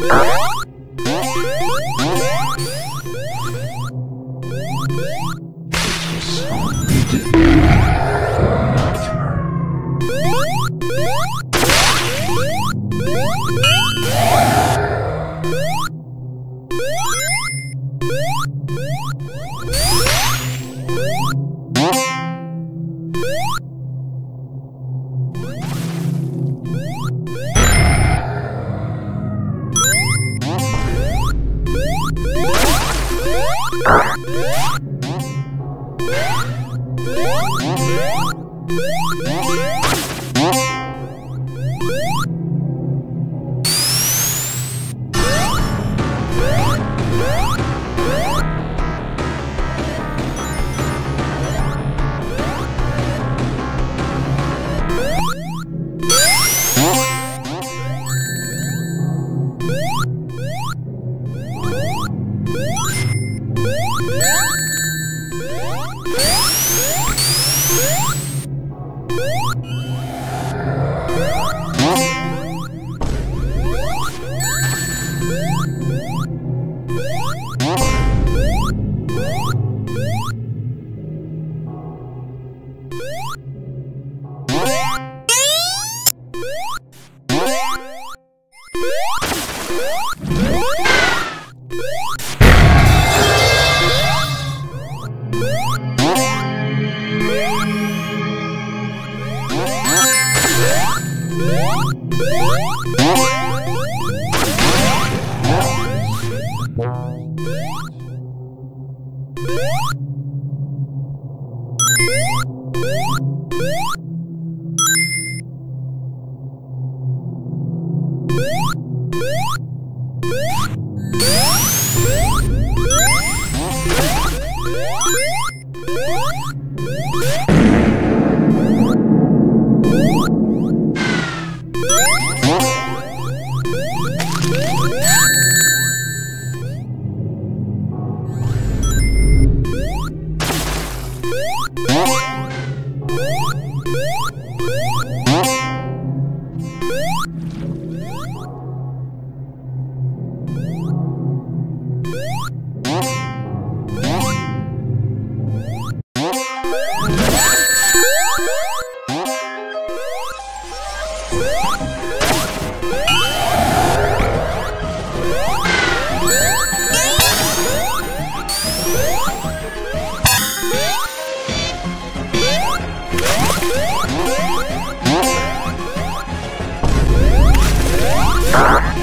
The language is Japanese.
Uh-huh. What? you Ah!